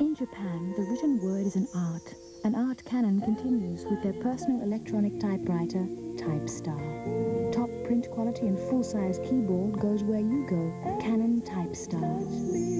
In Japan, the written word is an art, An Art Canon continues with their personal electronic typewriter, TypeStar. Top print quality and full-size keyboard goes where you go. Canon TypeStar. Star.